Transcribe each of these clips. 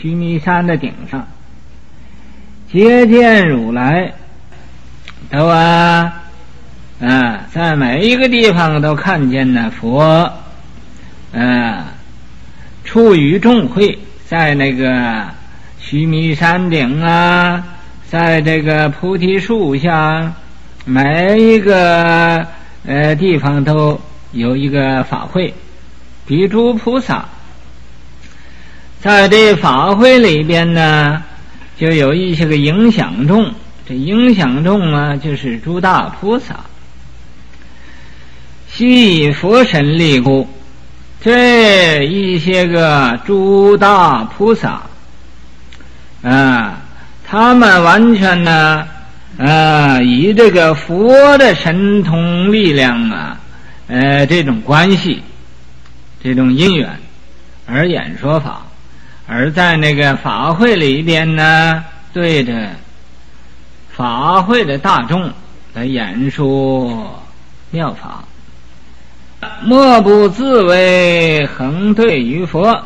须弥山的顶上，接见如来，都啊啊，在每一个地方都看见呢佛，啊，处于众会，在那个。须弥山顶啊，在这个菩提树下，每一个呃地方都有一个法会，比诸菩萨，在这法会里边呢，就有一些个影响众，这影响众啊，就是诸大菩萨，悉佛神力故，这一些个诸大菩萨。啊，他们完全呢，啊，以这个佛的神通力量啊，呃，这种关系，这种因缘而演说法，而在那个法会里边呢，对着法会的大众来演说妙法，莫不自为恒对于佛。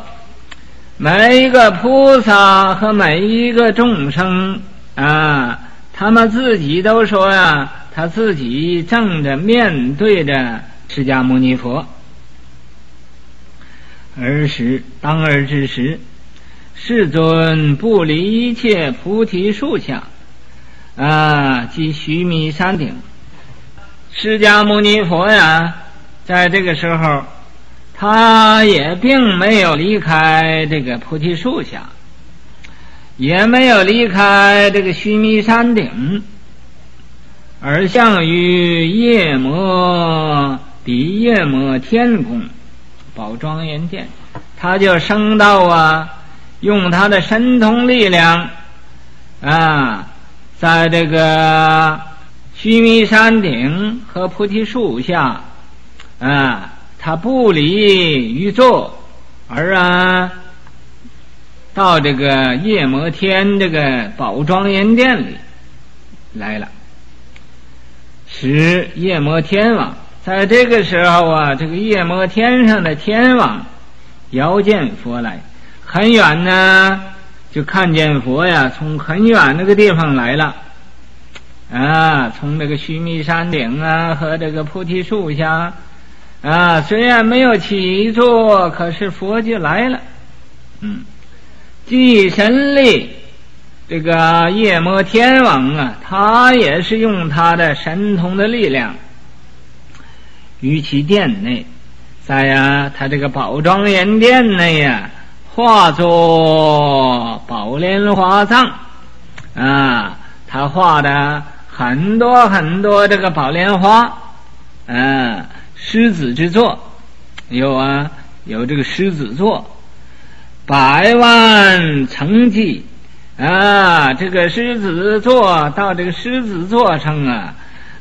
每一个菩萨和每一个众生啊，他们自己都说呀，他自己正着面对着释迦牟尼佛。儿时当儿之时，世尊不离一切菩提树下啊，即须弥山顶，释迦牟尼佛呀，在这个时候。他也并没有离开这个菩提树下，也没有离开这个须弥山顶，而向于夜摩比夜摩天宫宝庄严殿，他就升到啊，用他的神通力量啊，在这个须弥山顶和菩提树下啊。他不离于座，而啊，到这个夜摩天这个宝庄严殿里来了，使夜摩天王在这个时候啊，这个夜摩天上的天王遥见佛来，很远呢，就看见佛呀，从很远那个地方来了，啊，从那个须弥山顶啊和这个菩提树下。啊，虽然没有起坐，可是佛就来了。嗯，即神力，这个夜摩天王啊，他也是用他的神通的力量，于其殿内，在呀，他这个宝庄严殿内呀，化作宝莲花藏啊，他画的很多很多这个宝莲花，嗯。狮子之座，有啊，有这个狮子座，百万成绩啊，这个狮子座到这个狮子座上啊，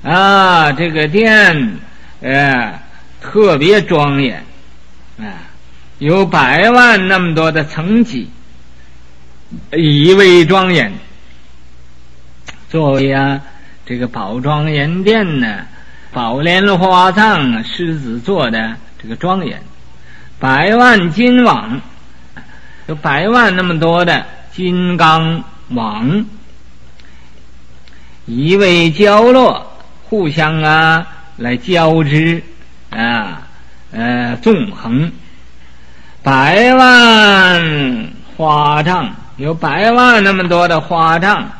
啊，这个殿，呃，特别庄严。啊，有百万那么多的层级，以为庄严。作为啊，这个宝庄严殿呢。宝莲花藏啊狮子座的这个庄严，百万金网，有百万那么多的金刚网，一位交落，互相啊来交织啊呃纵横，百万花帐有百万那么多的花帐，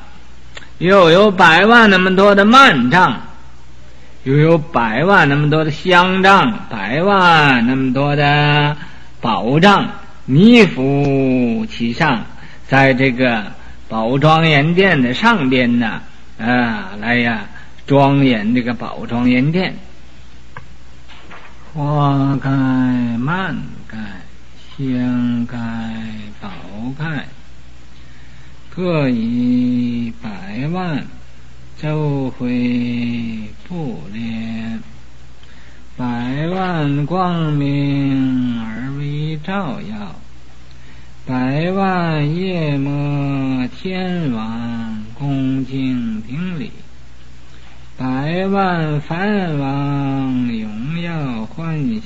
又有百万那么多的幔帐。又有百万那么多的香帐，百万那么多的宝帐，弥伏其上，在这个宝庄严殿的上边呢，啊，来呀，庄严这个宝庄严殿。花盖蔓盖天盖宝盖，各以百万周回不连，百万光明而为照耀，百万夜摩天王恭敬顶礼。百万梵王荣耀欢喜，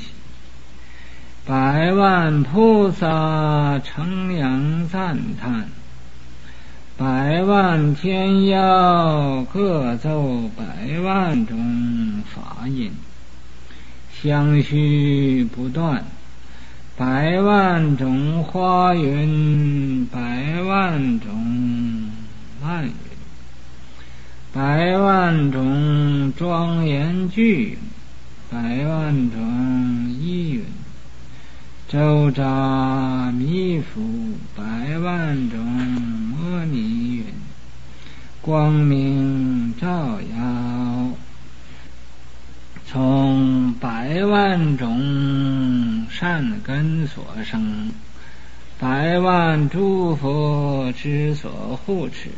百万菩萨乘扬赞叹，百万天妖各奏百万种法音，相续不断，百万种花云，百万种漫云。百万种庄严句，百万种依云，周匝弥福，百万种摩尼云，光明照耀，从百万种善根所生，百万诸佛之所护持。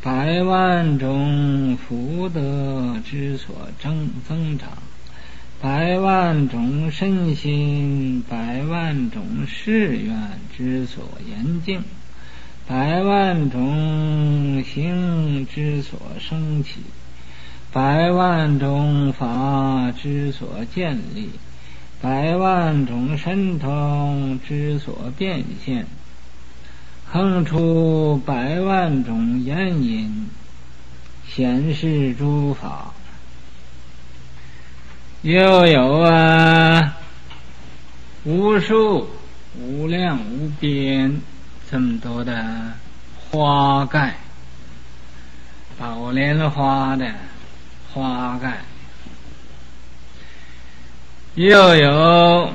百万种福德之所增增长，百万种身心，百万种誓愿之所言净，百万种行之所升起，百万种法之所建立，百万种神通之所变现。横出百万种言音，显示诸法。又有啊，无数无量无边这么多的？花盖，宝莲花的花盖，又有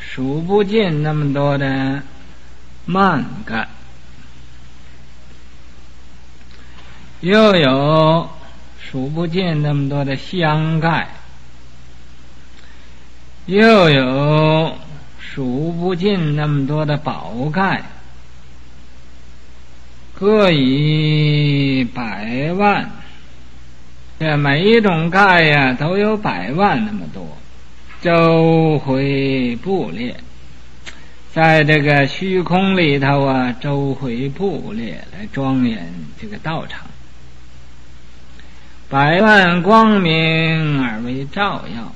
数不尽那么多的。蔓盖，又有数不尽那么多的香盖，又有数不尽那么多的宝盖，各以百万，这每一种盖呀都有百万那么多，周回布列。在这个虚空里头啊，周回布列来庄严这个道场，百万光明而为照耀，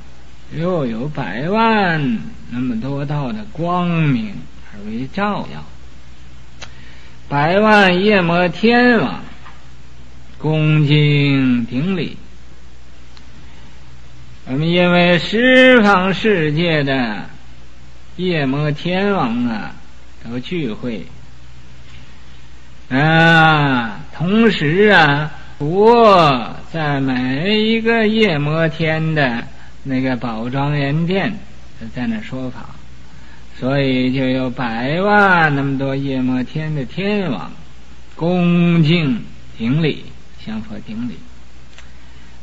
又有百万那么多道的光明而为照耀，百万夜魔天王恭敬顶礼。我们因为十方世界的。夜魔天王啊，都聚会啊，同时啊，佛在每一个夜摩天的那个宝庄严殿在那说法，所以就有百万那么多夜摩天的天王恭敬顶礼，向佛顶礼，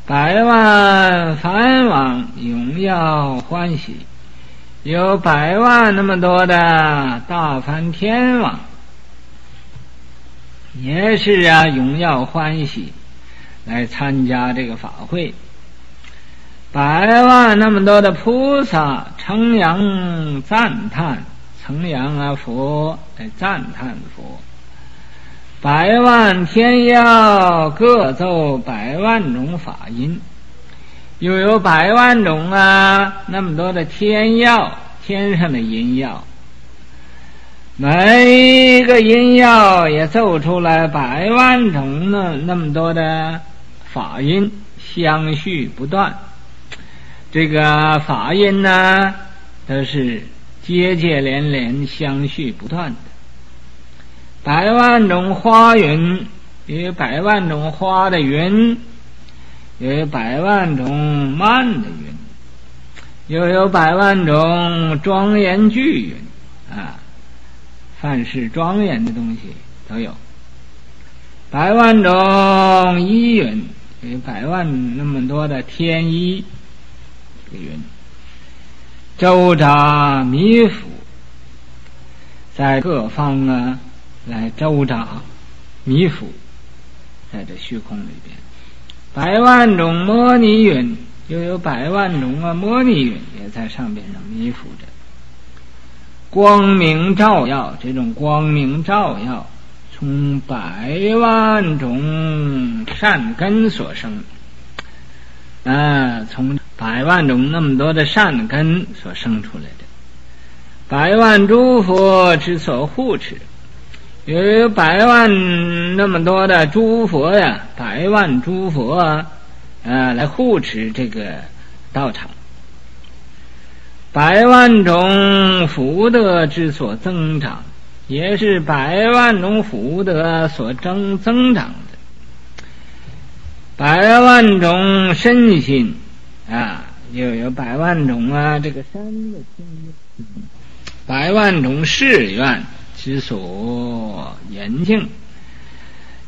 百万梵王荣耀欢喜。有百万那么多的大梵天王，也是啊，荣耀欢喜来参加这个法会。百万那么多的菩萨称扬赞叹，称扬啊佛来赞叹佛。百万天妖各奏百万种法音。又有百万种啊，那么多的天药，天上的音药，每一个音药也奏出来百万种那那么多的法音，相续不断。这个法音呢，都是接接连连，相续不断的。百万种花云，有百万种花的云。有百万种慢的云，又有百万种庄严巨云啊！凡是庄严的东西都有。百万种依云，有百万那么多的天衣，这个云，周匝弥覆，在各方啊来周匝弥覆，在这虚空里边，百万种摩尼云，又有百万种啊摩尼云也在上边上弥覆着，光明照耀，这种光明照耀。从百万种善根所生，啊，从百万种那么多的善根所生出来的，百万诸佛之所护持，有百万那么多的诸佛呀，百万诸佛啊，啊，来护持这个道场，百万种福德之所增长。也是百万种福德所增增长的，百万种身心啊，又有百万种啊这个山的清净，百万种誓愿之所严净，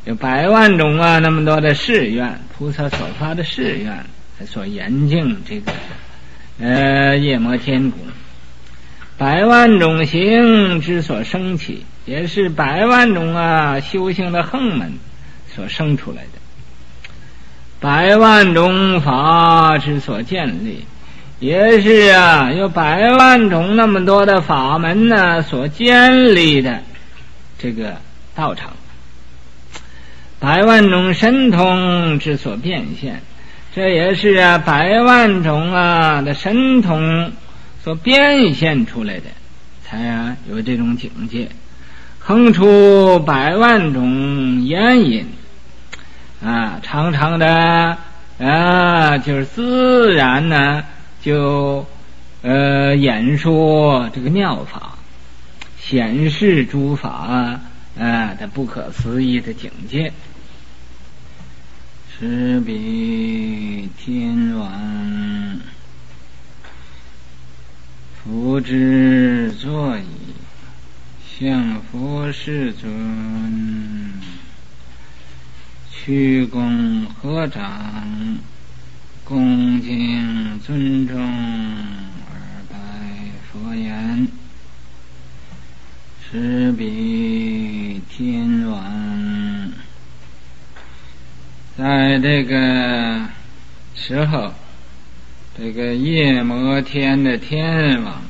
有百万种啊那么多的誓愿，菩萨所发的誓愿所严净这个呃夜摩天宫。百万种行之所升起，也是百万种啊修行的横门所生出来的；百万种法之所建立，也是啊有百万种那么多的法门呢所建立的这个道场；百万种神通之所变现，这也是啊百万种啊的神通。所变现出来的，才啊有这种境界，哼出百万种言音，啊，常常的啊，就是自然呢，就呃演说这个妙法，显示诸法啊的不可思议的境界，是比天王。福之座椅，向佛世尊，屈躬合掌，恭敬尊重而拜佛言：“是彼天王。”在这个时候。这个夜摩天的天王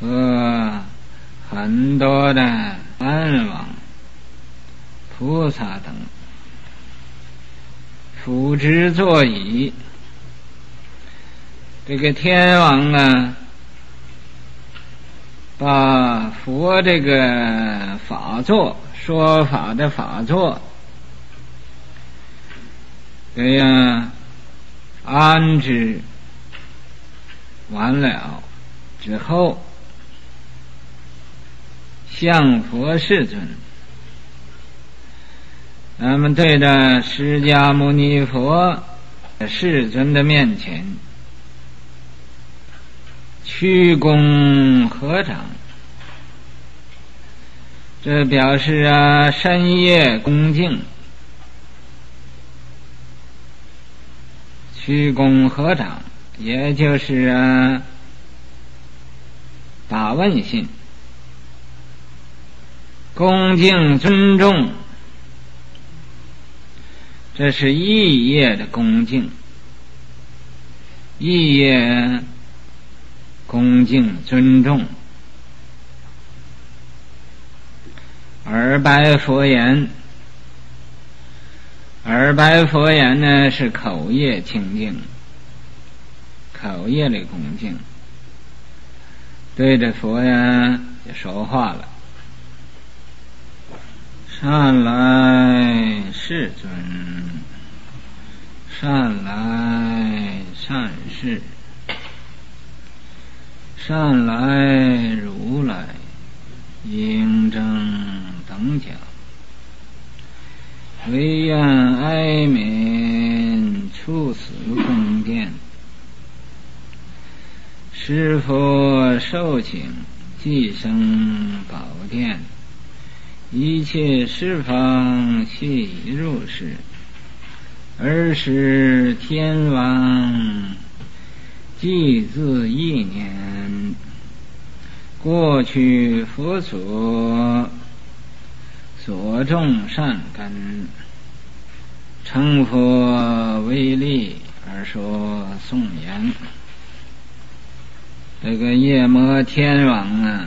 和很多的安王、菩萨等辅之座椅，这个天王啊，把佛这个法座说法的法座，这样。安置完了之后，向佛世尊，咱们对着释迦牟尼佛世尊的面前屈躬合掌，这表示啊深夜恭敬。鞠躬合掌，也就是打问信，恭敬尊重，这是意业的恭敬，意业恭敬尊重，而白佛言。而白佛言呢，是口业清净，口业的恭敬，对着佛呀就说话了。善来世尊，善来善事，善来如来，应正等讲。唯愿哀悯处死宫殿，是佛受请寄生宝殿，一切十方悉如是。尔时天王即自一年，过去佛所所种善根，成佛为力而说颂言。这个夜魔天王啊。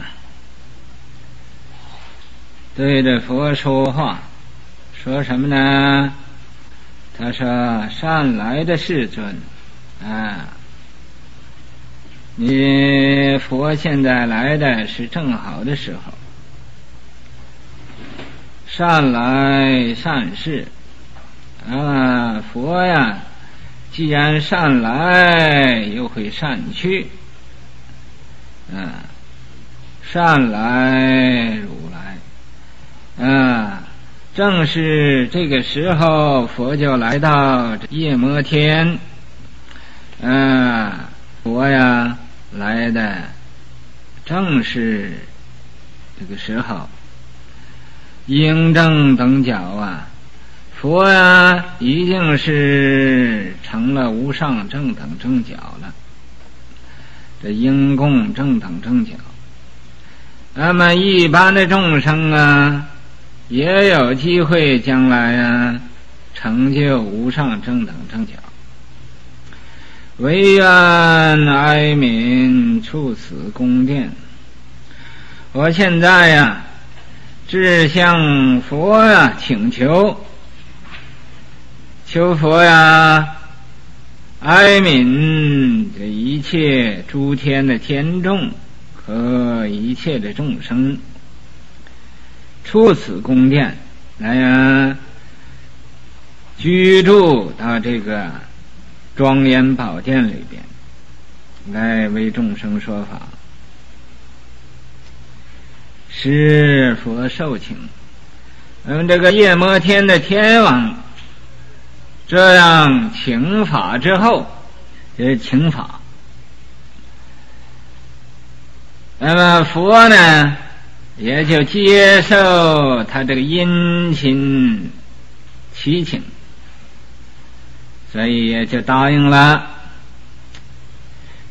对着佛说话，说什么呢？他说：“善来的世尊，啊，你佛现在来的是正好的时候，善来善事，啊，佛呀，既然善来，又会善去，嗯，善来如来。”啊，正是这个时候，佛就来到这夜摩天。啊，佛呀，来的正是这个时候。应正等角啊，佛呀，已经是成了无上正等正角了。这应供正等正巧，那么一般的众生啊。也有机会将来啊，成就无上正等正巧。唯愿哀悯处此宫殿。我现在呀，只向佛呀请求，求佛呀哀悯这一切诸天的天众和一切的众生。出此宫殿，来呀，居住到这个庄严宝殿里边，来为众生说法。是佛受请，嗯，这个夜摩天的天王这样请法之后，是请法。那么佛呢？也就接受他这个殷勤祈请，所以也就答应了。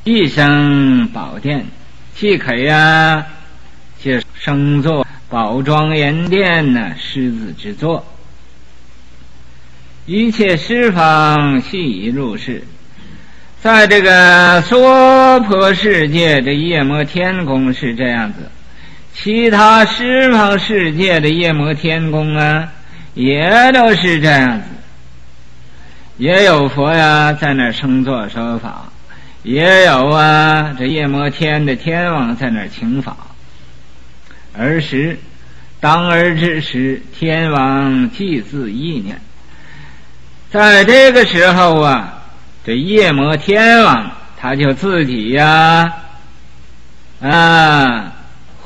一生宝殿，即可呀，就升作宝庄严殿呢，狮子之作。一切十方悉已入世，在这个娑婆世界，这夜摩天宫是这样子。其他十方世界的夜摩天宫啊，也都是这样子，也有佛呀在那儿生坐说法，也有啊这夜摩天的天王在那儿请法。儿时，当儿之时，天王即自意念，在这个时候啊，这夜魔天王他就自己呀，啊。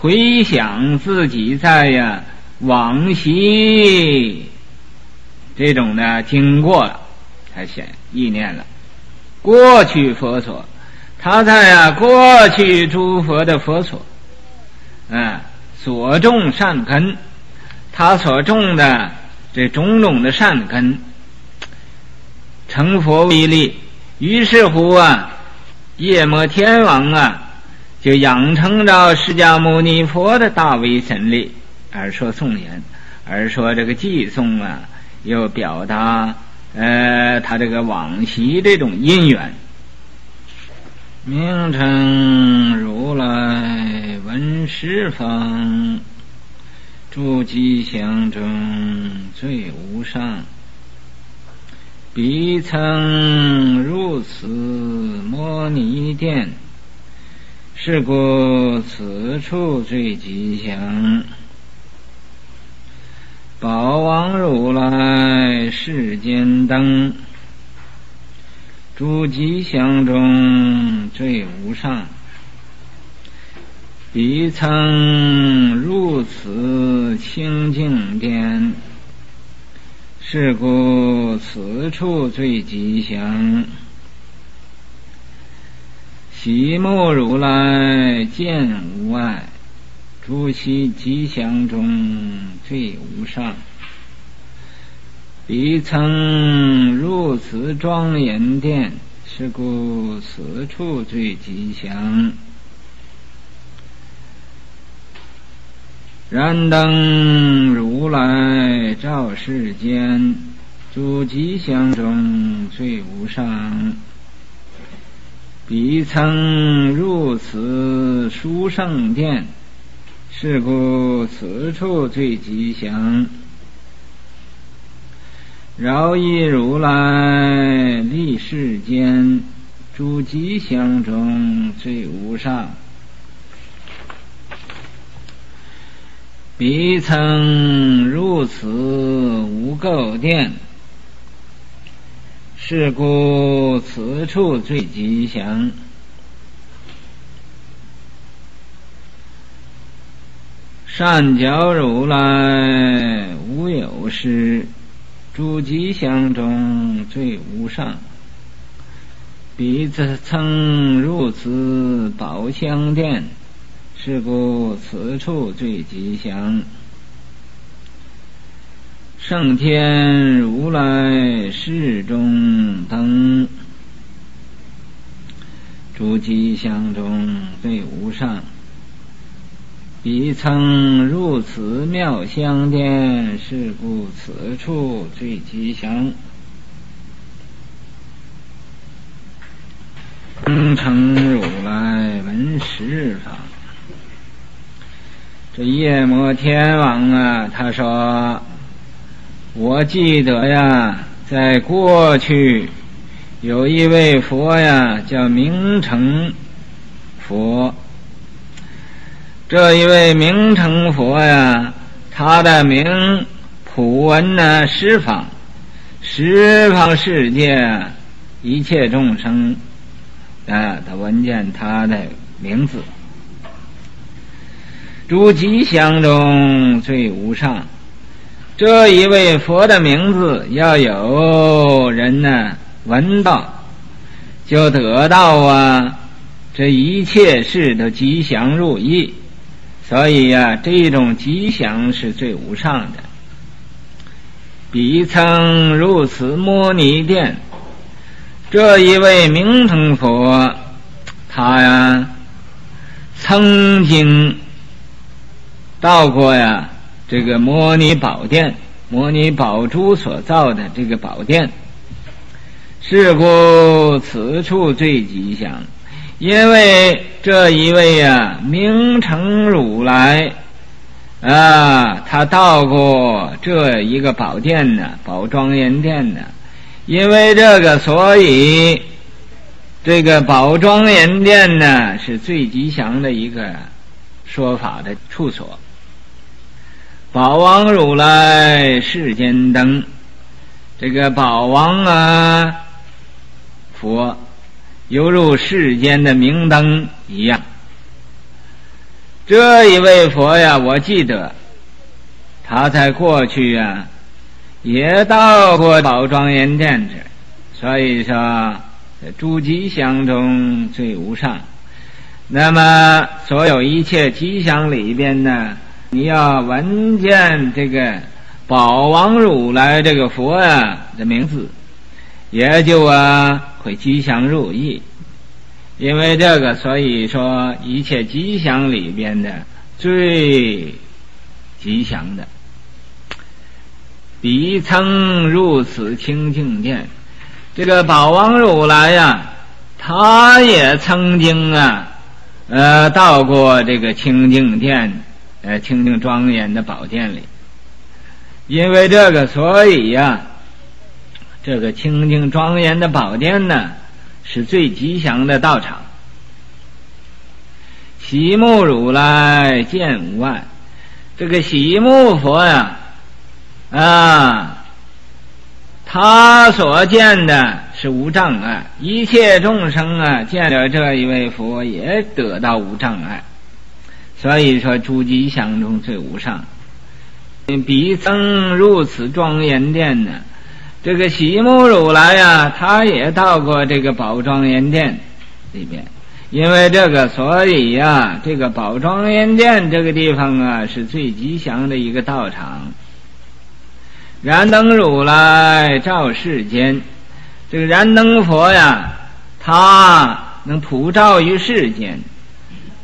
回想自己在呀往昔这种的经过了，他显意念了过去佛所，他在呀过去诸佛的佛所，嗯，所种善根，他所种的这种种的善根成佛为力，于是乎啊，夜摩天王啊。就养成着释迦牟尼佛的大威神力，而说颂言，而说这个寄颂啊，又表达呃他这个往昔这种因缘。名称如来闻十方诸吉祥中最无上，彼曾入此摩尼殿。是故此处最吉祥，宝王如来世间灯，诸吉祥中最无上，彼曾入此清净殿。是故此处最吉祥。喜目如来见无碍，诸其吉祥中最无上。彼曾入此庄严殿，是故此处最吉祥。燃灯如来照世间，诸吉祥中最无上。彼曾入此殊胜殿，是故此处最吉祥。饶益如来立世间，诸吉祥中最无上。彼曾入此无垢殿，是故此处最吉祥。善教如来无有失，诸吉祥中最无上。彼此曾入此宝香殿。是故此处最吉祥。圣天如来世中灯，诸吉祥中最无上。彼曾入此妙香殿，是故此处最吉祥。称成如来闻十法。这夜魔天王啊，他说：“我记得呀，在过去有一位佛呀，叫明成佛。这一位明成佛呀，他的名普闻呢十方，十方世界一切众生啊，他闻见他的名字。”诸吉祥中最无上，这一位佛的名字要有人呢闻到，就得到啊这一切事都吉祥如意，所以呀这种吉祥是最无上的。彼曾入此摩尼殿，这一位明成佛，他呀曾经。到过呀，这个摩尼宝殿，摩尼宝珠所造的这个宝殿，是故此处最吉祥，因为这一位呀，明成如来啊，他到过这一个宝殿呢，宝庄严殿呢，因为这个，所以这个宝庄严殿呢，是最吉祥的一个说法的处所。宝王如来世间灯，这个宝王啊，佛犹如世间的明灯一样。这一位佛呀，我记得他在过去啊，也到过宝庄严殿这，所以说在诸吉祥中最无上。那么所有一切吉祥里边呢？你要闻见这个宝王如来这个佛啊的名字，也就啊会吉祥如意。因为这个，所以说一切吉祥里边的最吉祥的，彼曾入此清净殿。这个宝王如来呀，他也曾经啊，呃，到过这个清净殿。呃，清净庄严的宝殿里，因为这个，所以呀，这个清净庄严的宝殿呢，是最吉祥的道场。喜目如来见无碍，这个喜目佛呀，啊，他所见的是无障碍，一切众生啊，见了这一位佛也得到无障碍。所以说，诸吉祥中最无上。彼曾入此庄严殿呢，这个喜目如来呀，他也到过这个宝庄严殿里边，因为这个，所以呀，这个宝庄严殿这个地方啊，是最吉祥的一个道场。燃灯如来照世间，这个燃灯佛呀，他能普照于世间，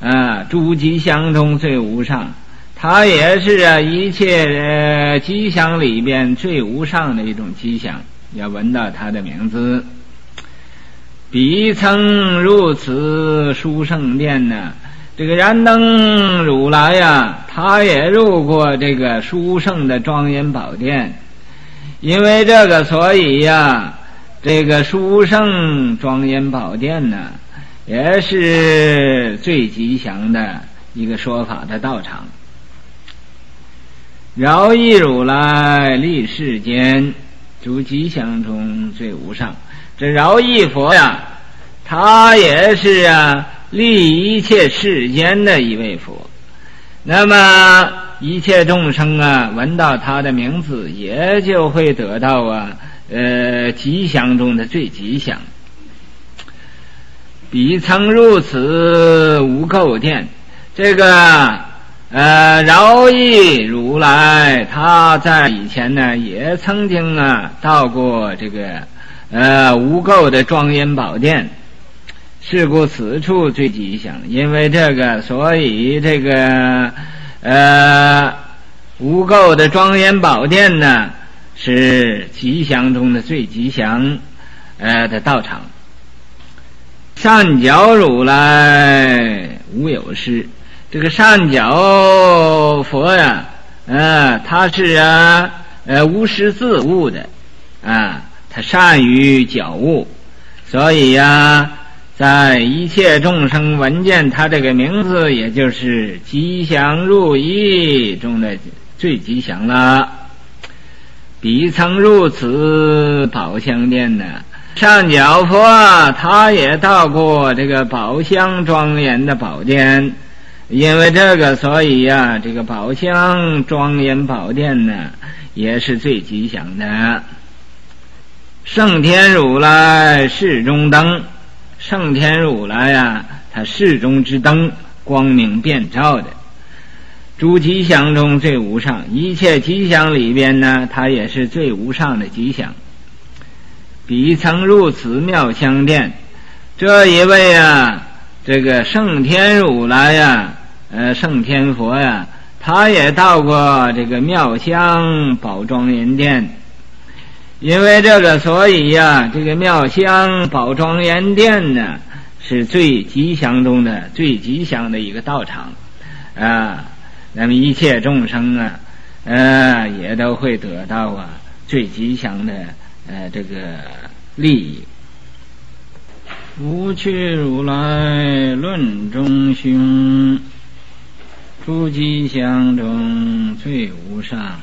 啊，诸吉祥中最无上，他也是啊一切吉祥里边最无上的一种吉祥。要闻到他的名字。彼曾入此殊胜殿呢，这个燃灯如来呀，他也入过这个殊胜的庄严宝殿，因为这个，所以呀，这个殊胜庄严宝殿呢，也是最吉祥的一个说法的道场。饶益如来立世间，诸吉祥中最无上。这饶益佛呀，他也是啊，立一切世间的一位佛。那么一切众生啊，闻到他的名字，也就会得到啊，呃，吉祥中的最吉祥。彼曾入此无垢殿，这个呃，饶益如来，他在以前呢，也曾经啊，到过这个。呃，无垢的庄严宝殿，是故此处最吉祥。因为这个，所以这个呃，无垢的庄严宝殿呢，是吉祥中的最吉祥呃的道场。善角如来无有失，这个善角佛呀，呃，他是啊，呃，无师自悟的啊。他善于觉悟，所以呀，在一切众生闻见他这个名字，也就是吉祥如意中的最吉祥了。彼曾入此宝香殿呢，上脚佛他也到过这个宝香庄严的宝殿，因为这个，所以呀，这个宝香庄严宝殿呢，也是最吉祥的。圣天如来世中灯，圣天如来呀，他世中之灯，光明遍照的，诸吉祥中最无上，一切吉祥里边呢，它也是最无上的吉祥。彼曾入此妙香殿，这一位啊，这个圣天如来呀，呃，圣天佛呀，他也到过这个妙香宝庄严殿。因为这个，所以呀，这个妙香宝庄严殿呢，是最吉祥中的最吉祥的一个道场啊。那么一切众生啊，呃，也都会得到啊最吉祥的呃这个利益。无趣如来论中凶，诸吉祥中最无上。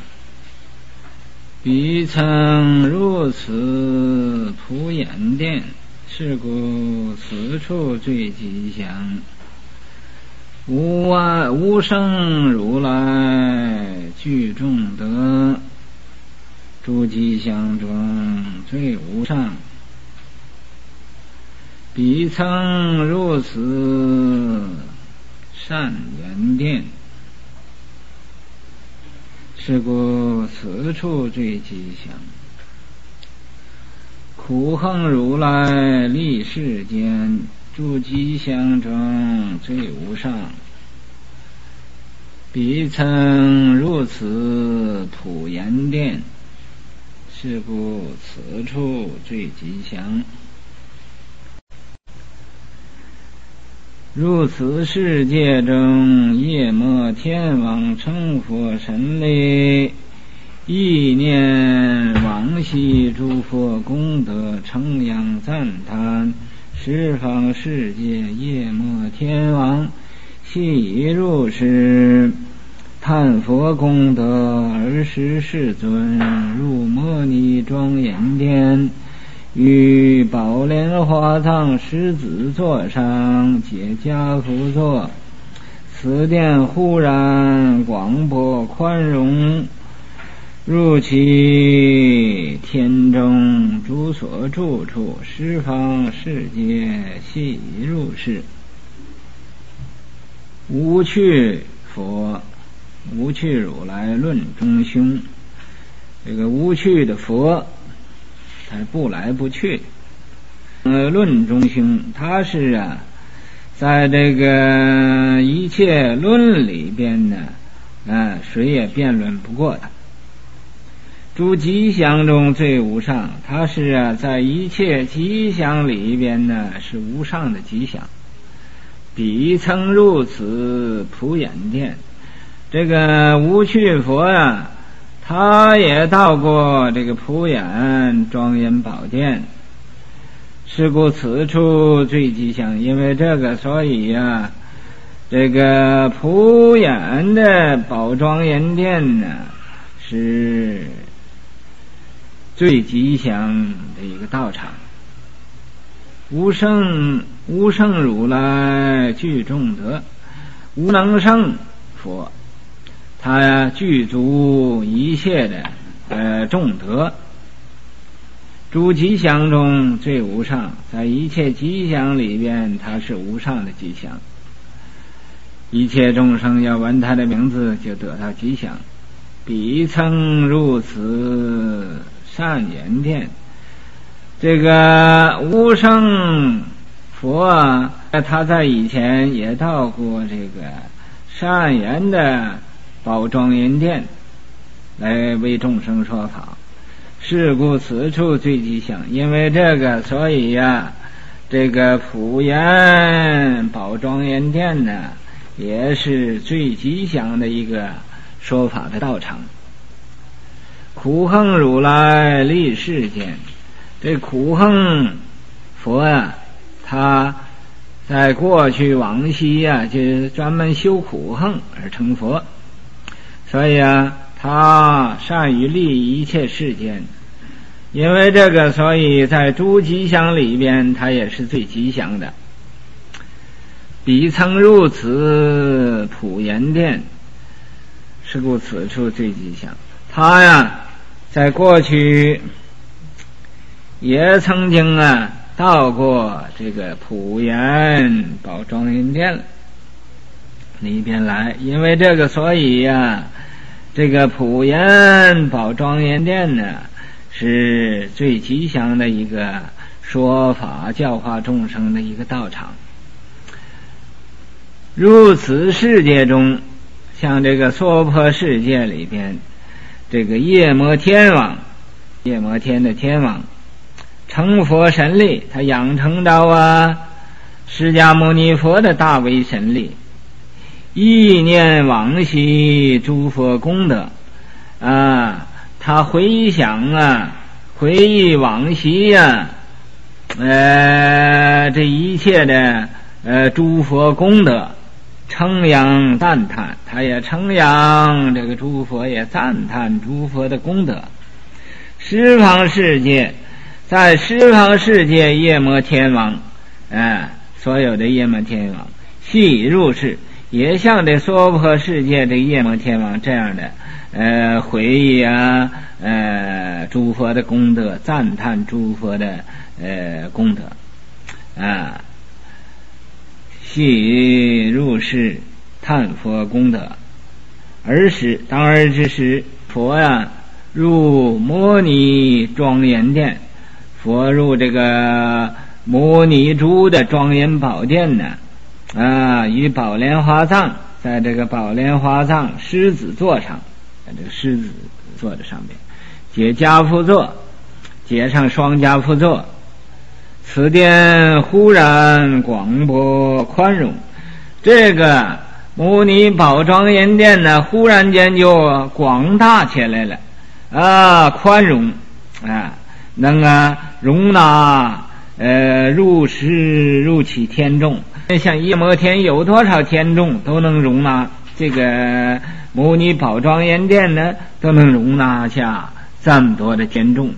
彼曾入此普眼殿，是故此处最吉祥。无啊无生如来具众德，诸吉祥中最无上。彼曾入此善缘殿。是故此处最吉祥。苦恒如来立世间，诸吉祥中最无上。彼曾入此普贤殿，是故此处最吉祥。入此世界中，夜摩天王成佛神力，意念往昔诸佛功德，称扬赞叹，十方世界夜摩天王悉如是，叹佛功德，而使世尊入摩尼庄严殿。与宝莲花藏狮子座上结跏趺坐，此殿忽然广博宽容，入其天中诸所住处，十方世界悉入是。无趣佛，无趣如来论中凶。这个无趣的佛，他不来不去。呃，论中凶，他是啊，在这个一切论里边呢，啊，谁也辩论不过他。诸吉祥中最无上，他是啊，在一切吉祥里边呢，是无上的吉祥。彼曾入此普眼殿，这个无趣佛呀，他也到过这个普眼庄严宝殿。是故此处最吉祥，因为这个，所以呀，这个普眼的宝庄严殿呢，是最吉祥的一个道场。无圣无圣如来具众德，无能胜佛，他呀具足一切的呃众德，诸吉祥中最无上，在一切吉祥里边，他是无上的吉祥。一切众生要闻他的名字，就得到吉祥。彼曾入此善言殿。这个无生佛啊，他在以前也到过这个善言的宝庄严殿，来为众生说法。是故此处最吉祥，因为这个，所以呀，这个普贤宝庄严殿呢，也是最吉祥的一个说法的道场。苦恨如来立世间。这苦恨佛啊，他在过去往昔呀，就专门修苦恨而成佛，所以啊，他善于利一切世间。因为这个，所以在诸吉祥里边，他也是最吉祥的。彼曾入此普贤殿，是故此处最吉祥。他呀，在过去。也曾经啊到过这个普贤宝庄严殿了里边来，因为这个，所以呀，这个普贤宝庄严殿呢，是最吉祥的一个说法教化众生的一个道场。如此世界中，像这个娑婆世界里边，这个夜摩天王，夜摩天的天王。成佛神力，他养成到啊，释迦牟尼佛的大威神力，意念往昔诸佛功德啊，他回想啊，回忆往昔呀，呃，这一切的呃诸佛功德，称扬赞叹，他也称扬这个诸佛，也赞叹诸佛的功德，十方世界。在十方世界，夜魔天王，哎，所有的夜魔天王，悉入世，也像这娑婆世界的夜摩天王这样的，呃，回忆啊，呃，诸佛的功德，赞叹诸佛的呃功德，啊，悉入世，叹佛功德，而时当儿之时，佛呀，入摩尼庄严殿。佛入这个摩尼珠的庄严宝殿呢，啊，与宝莲花藏在这个宝莲花藏狮子座上，在这个狮子座的上面，结家父座，结上双家父座。此殿忽然广博宽容，这个摩尼宝庄严殿呢，忽然间就广大起来了，啊，宽容，啊。能啊，容纳呃入室入起天众，像夜摩天有多少天众都能容纳，这个摩尼宝庄严殿呢都能容纳下这么多的天众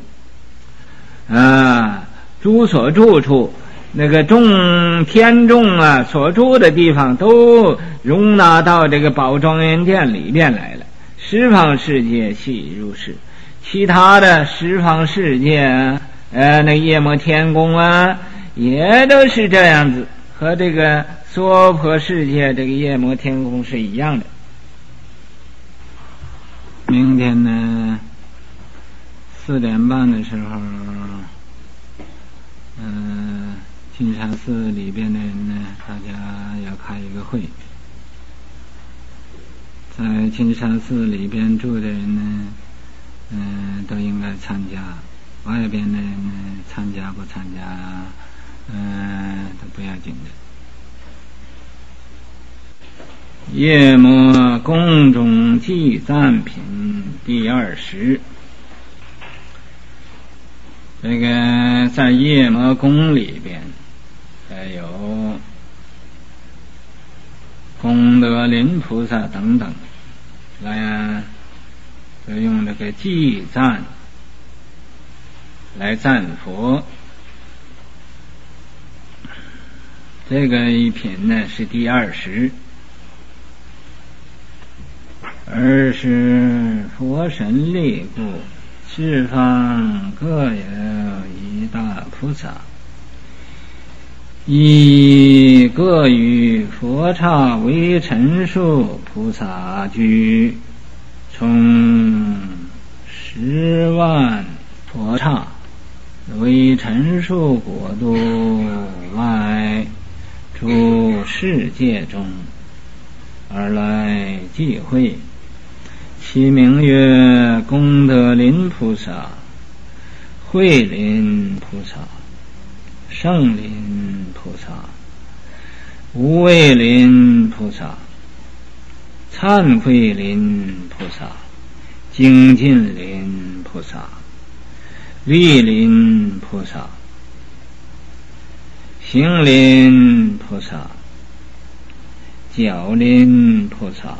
啊，诸所住处那个众天众啊所住的地方都容纳到这个宝庄严殿里面来了，十方世界悉入世。其他的十方世界，呃，那夜摩天宫啊，也都是这样子，和这个娑婆世界这个夜魔天宫是一样的。明天呢，四点半的时候，嗯，金山寺里边的人呢，大家要开一个会，在金山寺里边住的人呢，嗯，都应该参加；外边的人呢，参加不参加，嗯，都不要紧的。夜摩宫中祭赞品第二十，这个在夜摩宫里边，还有功德林菩萨等等，来就用这个祭赞来赞佛。这个一品呢是第二十。二是佛神力故，四方各有一大菩萨，以各与佛刹为陈数菩萨居，从十万佛刹为陈数国度外，诸世界中而来聚会。其名曰功德林菩萨、慧林菩萨、圣林菩萨、无畏林菩萨、忏悔林菩萨、精进林菩萨、力林菩萨、行林菩萨、教林菩萨。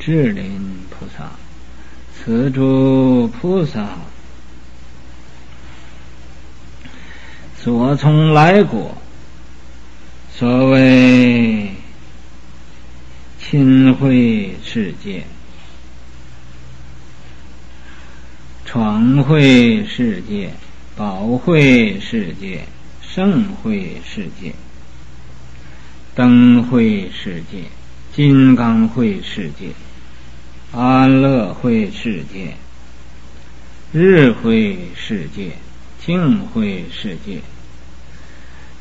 智林菩萨，此诸菩萨所从来果，所谓亲会世界、传会世界、宝会世界、圣会世界、灯会世界、金刚会世界。安乐会世界、日会世界、净会世界、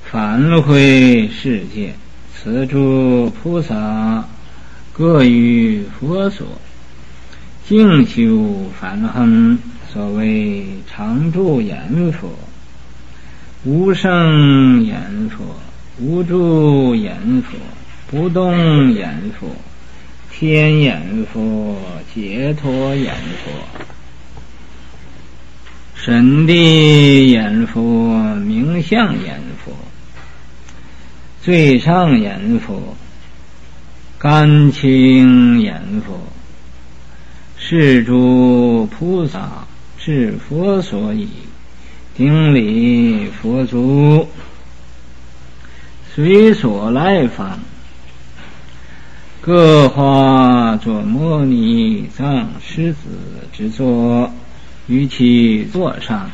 凡会世界，此诸菩萨各于佛所，静修梵行，所谓常住言佛、无生言佛、无住言佛、不动言佛。天眼佛、解脱眼佛、神地眼佛、明相眼佛、最上眼佛、甘清眼佛，是诸菩萨是佛所以顶礼佛足，随所来访。各化作摩尼藏狮子之座，于其座上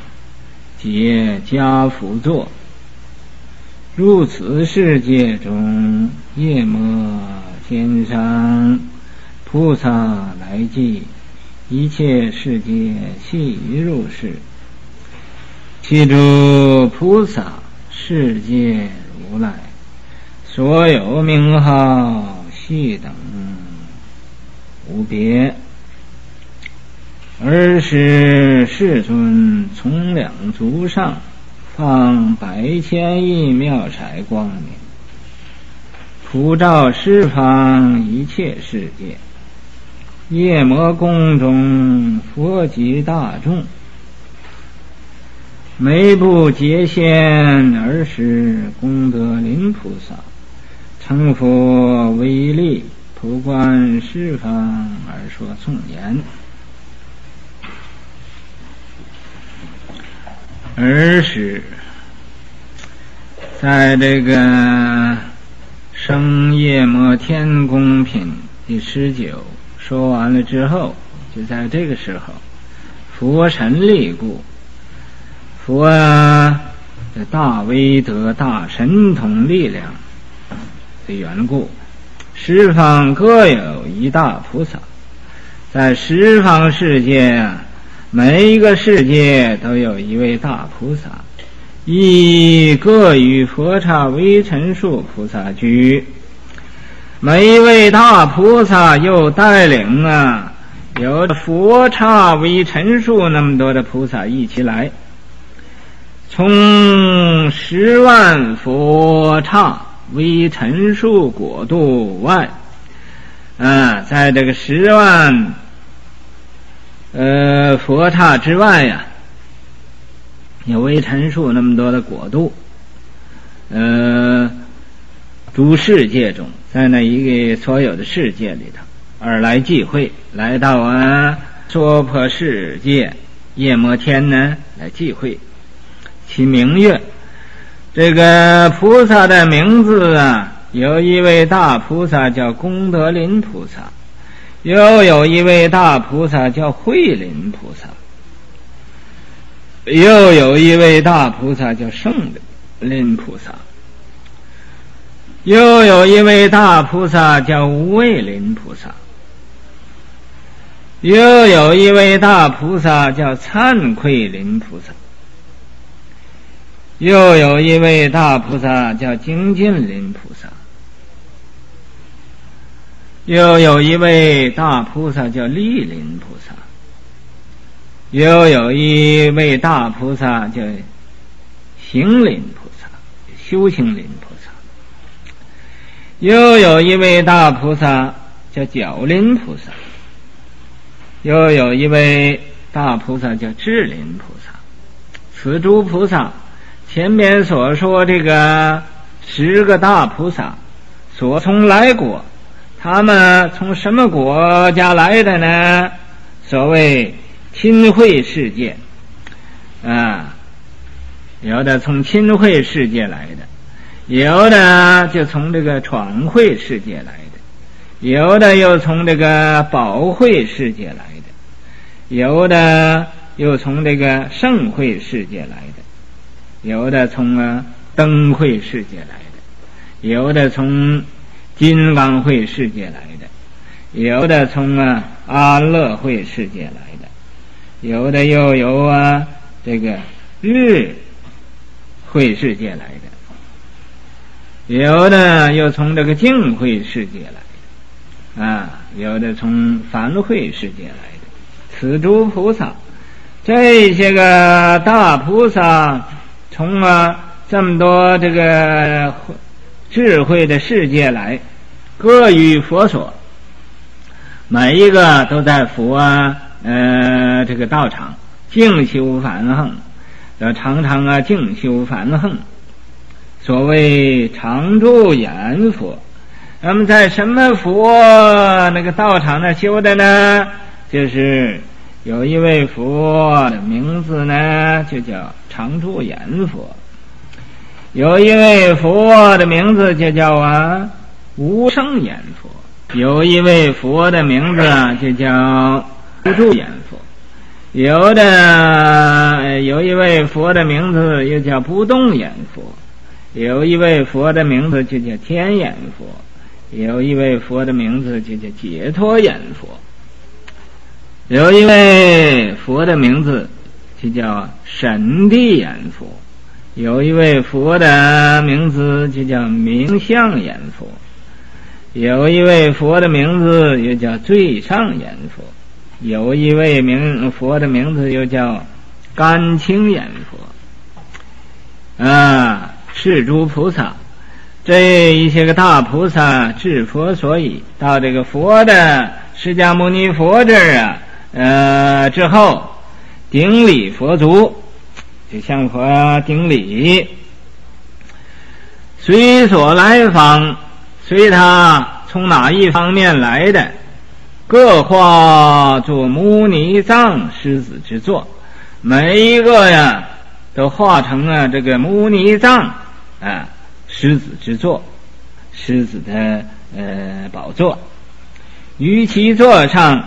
皆加福座。入此世界中，夜摩天上菩萨来济，一切世界悉入世。其诸菩萨世界如来，所有名号。系等无别，而是世尊从两足上放百千亿妙彩光明，普照十方一切世界。夜摩宫中佛及大众，眉不结仙，而是功德林菩萨。成佛威力，普观十方而说颂言。而是在这个生夜摩天宫品第十九说完了之后，就在这个时候，佛神力故，佛啊，这大威德、大神通力量的缘故，十方各有一大菩萨，在十方世界，每一个世界都有一位大菩萨，亦各与佛刹微尘数菩萨居。每一位大菩萨又带领啊，有佛刹微尘数那么多的菩萨一起来，从十万佛刹微尘数国度外，啊，在这个十万呃佛刹之外呀，有微尘数那么多的国度，呃，诸世界中。在那一个所有的世界里头，而来聚会，来到啊娑婆世界，夜摩天呢来聚会，其名曰这个菩萨的名字啊，有一位大菩萨叫功德林菩萨，又有一位大菩萨叫慧林菩萨，又有一位大菩萨叫圣林菩萨。又有一位大菩萨叫无畏林菩萨，又有一位大菩萨叫惭愧林菩萨，又有一位大菩萨叫精进林菩萨，又有一位大菩萨叫利林菩萨，又有一位大菩萨叫行林菩萨，修行林菩萨。又有一位大菩萨叫角林菩萨，又有一位大菩萨叫智林菩萨。此诸菩萨，前面所说这个十个大菩萨所从来国，他们从什么国家来的呢？所谓亲会世界啊，有的从亲会世界来的。有的就从这个传会世界来的，有的又从这个宝会世界来的，有的又从这个盛会世界来的，有的从啊灯会世界来的，有的从金刚会世界来的，有的从啊阿乐会世界来的，有的又由啊这个日会世界来的。有的又从这个净慧世界来的，啊，有的从凡慧世界来的。此诸菩萨，这些个大菩萨，从啊这么多这个智慧的世界来，各与佛所，每一个都在佛啊呃这个道场静修梵行，要常常啊静修梵行。所谓常住眼佛，那么在什么佛那个道场那修的呢？就是有一位佛的名字呢，就叫常住眼佛；有一位佛的名字就叫啊无生眼佛；有一位佛的名字就叫不住眼佛；有的有一位佛的名字又叫不动眼佛。有一位佛的名字就叫天眼佛，有一位佛的名字就叫解脱眼佛，有一位佛的名字就叫神地眼佛，有一位佛的名字就叫明相眼佛，有一位佛的名字又叫最上眼佛，有一位名佛的名字又叫甘清眼佛，啊。是诸菩萨，这一些个大菩萨至佛所以到这个佛的释迦牟尼佛这儿啊，呃之后顶礼佛足，就向佛顶礼，随所来访，随他从哪一方面来的，各化作牟尼藏狮子之座，每一个呀都化成了这个牟尼藏。啊，狮子之座，狮子的呃宝座，于其座上，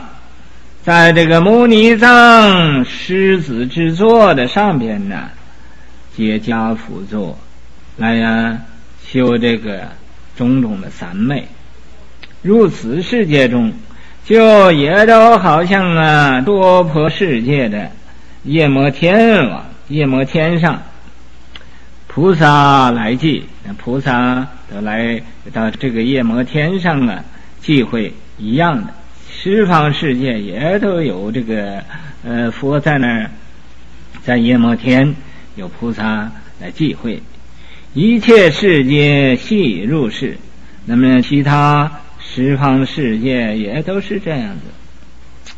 在这个摩尼藏狮子之座的上边呢，结家辅助，来呀修这个种种的三昧。入此世界中，就也都好像啊多婆世界的夜摩天王、夜摩天上菩萨来祭，那菩萨都来到这个夜摩天上啊聚会一样的。十方世界也都有这个呃佛在那儿，在夜摩天有菩萨来聚会，一切世界悉入世，那么其他。十方世界也都是这样子，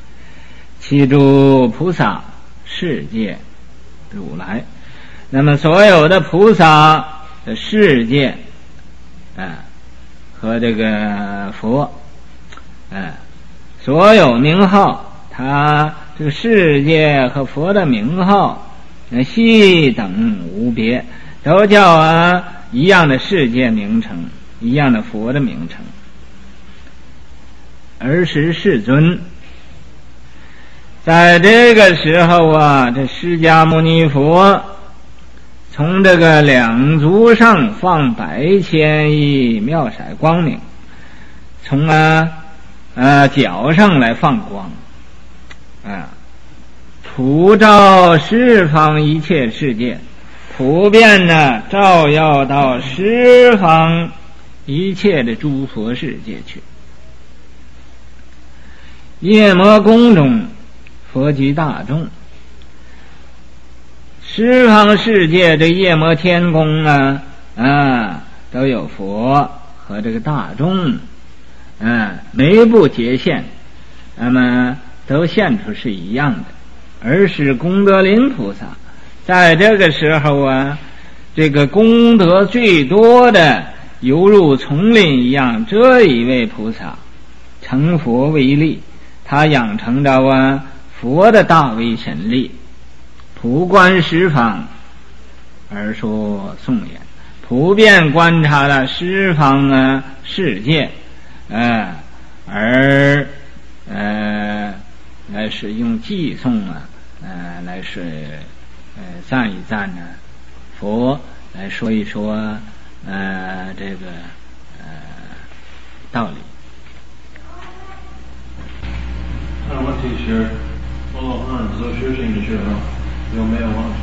七诸菩萨世界如来，那么所有的菩萨的世界，啊，和这个佛，啊，所有名号，他这个世界和佛的名号，那悉等无别，都叫啊一样的世界名称，一样的佛的名称。儿时世尊，在这个时候啊，这释迦牟尼佛从这个两足上放百千亿妙色光明，从啊啊脚上来放光，啊，普照十方一切世界，普遍呢照耀到十方一切的诸佛世界去。夜魔宫中，佛及大众，十方世界这夜魔天宫啊啊，都有佛和这个大众，嗯，没不结现，那么都现出是一样的。而是功德林菩萨，在这个时候啊，这个功德最多的，犹如丛林一样，这一位菩萨成佛为力。他养成着啊佛的大威神力，普观十方而说颂言，普遍观察了十方啊世界，呃，而呃来是用寄送啊，呃来是呃赞一赞呢佛，来说一说呃这个呃道理。那问题是，阿罗汉做事情的时候有没有妄想？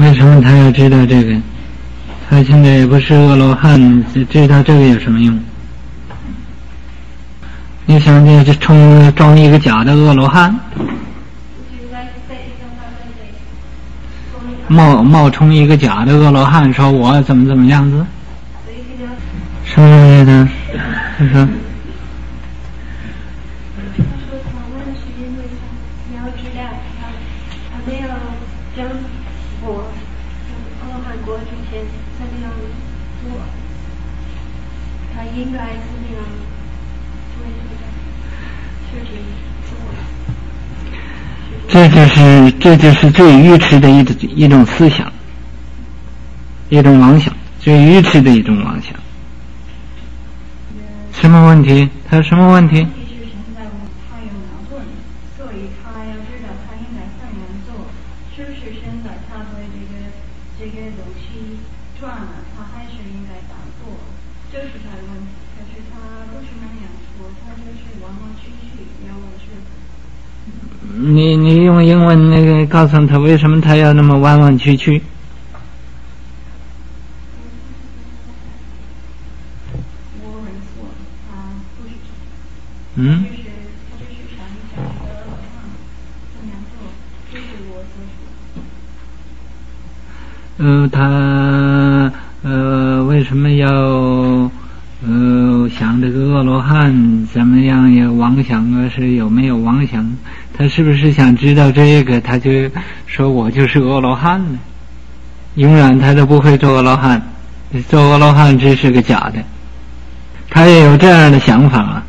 为什么他要知道这个？他现在也不是阿罗汉，知道这个有什么用？你想，你就充装一个假的阿罗汉，冒冒充一个假的阿罗汉，说我怎么怎么样子？什么意思？他说。这就是这就是最愚痴的一种一种思想，一种妄想，最愚痴的一种妄想。什么问题？他有什么问题？你你用英文那个告诉他为什么他要那么弯弯曲曲？嗯？嗯，他呃为什么要？呃，想这个阿罗汉怎么样？也妄想啊？是有没有妄想？他是不是想知道这个？他就说我就是阿罗汉呢？永远他都不会做阿罗汉，做阿罗汉这是个假的。他也有这样的想法啊，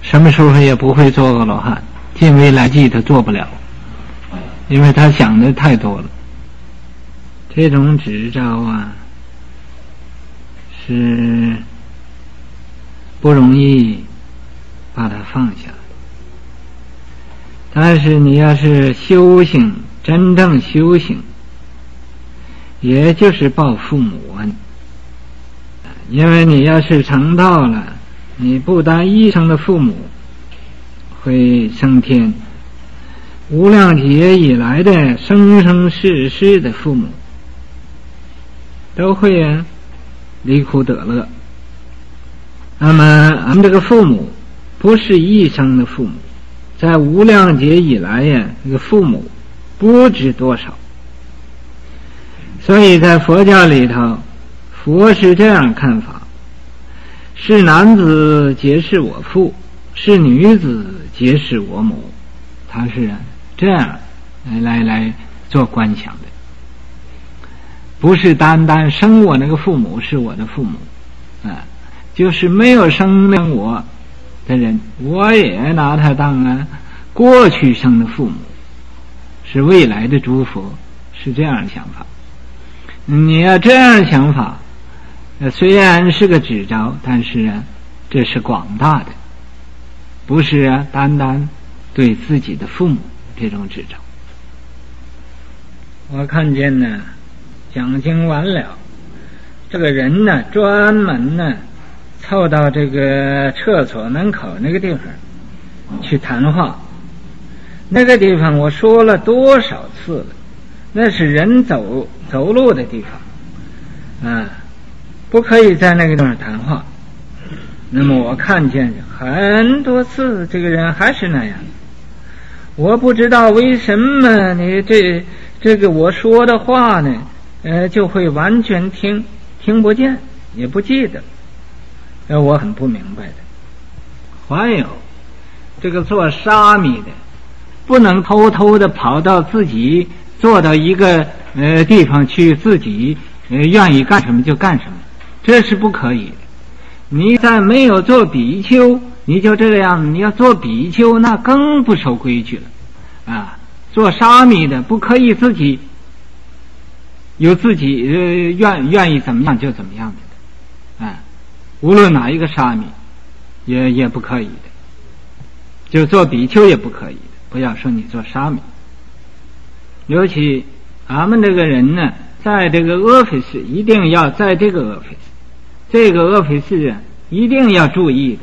什么时候也不会做阿罗汉，近未来际他做不了，因为他想的太多了。这种执照啊，是。不容易把它放下，但是你要是修行真正修行，也就是报父母恩。因为你要是成道了，你不当一生的父母会升天，无量劫以来的生生世世的父母都会啊离苦得乐。那么，俺们这个父母不是一生的父母，在无量劫以来呀，这个父母不知多少。所以在佛教里头。佛是这样看法：是男子皆是我父，是女子皆是我母。他是这样来来来做观想的，不是单单生我那个父母是我的父母，啊，就是没有生了我的人，我也拿他当啊过去生的父母，是未来的诸佛，是这样的想法。你要这样想法。虽然是个指招，但是啊，这是广大的，不是啊单单对自己的父母这种指招。我看见呢，讲经完了，这个人呢，专门呢，凑到这个厕所门口那个地方去谈话。那个地方我说了多少次了？那是人走走路的地方，啊。不可以在那个地方谈话。那么我看见很多次，这个人还是那样。我不知道为什么你这这个我说的话呢，呃，就会完全听听不见，也不记得。呃，我很不明白的。还有这个做沙弥的，不能偷偷的跑到自己做到一个呃地方去，自己呃愿意干什么就干什么。这是不可以的。你在没有做比丘，你就这个样子；你要做比丘，那更不守规矩了。啊，做沙弥的不可以自己有自己呃愿愿意怎么样就怎么样的。啊，无论哪一个沙弥，也也不可以的。就做比丘也不可以的。不要说你做沙弥，尤其俺们这个人呢，在这个阿斐寺，一定要在这个阿斐寺。这个阿斐寺啊，一定要注意的。